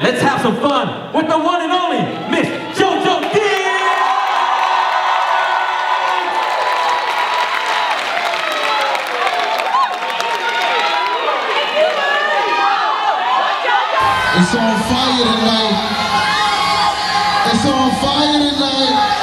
let's have some fun with the one and only Miss JoJo D. It's on fire tonight. It's on fire tonight.